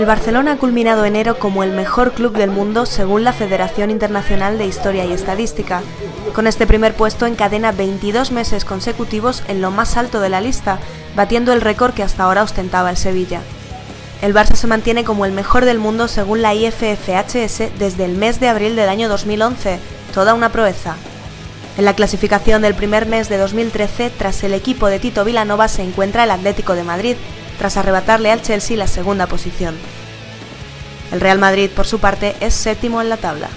El Barcelona ha culminado enero como el mejor club del mundo según la Federación Internacional de Historia y Estadística. Con este primer puesto encadena 22 meses consecutivos en lo más alto de la lista, batiendo el récord que hasta ahora ostentaba el Sevilla. El Barça se mantiene como el mejor del mundo según la IFFHS desde el mes de abril del año 2011, toda una proeza. En la clasificación del primer mes de 2013, tras el equipo de Tito Vilanova se encuentra el Atlético de Madrid, tras arrebatarle al Chelsea la segunda posición. El Real Madrid, por su parte, es séptimo en la tabla.